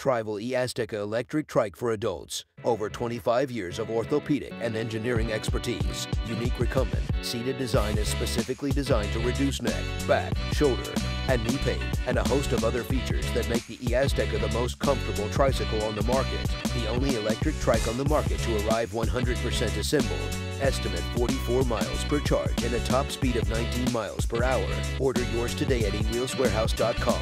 Trivel e-Azteca electric trike for adults. Over 25 years of orthopedic and engineering expertise. Unique recumbent, seated design is specifically designed to reduce neck, back, shoulder, and knee pain, and a host of other features that make the e-Azteca the most comfortable tricycle on the market. The only electric trike on the market to arrive 100% assembled. Estimate 44 miles per charge and a top speed of 19 miles per hour. Order yours today at eWheelsWarehouse.com.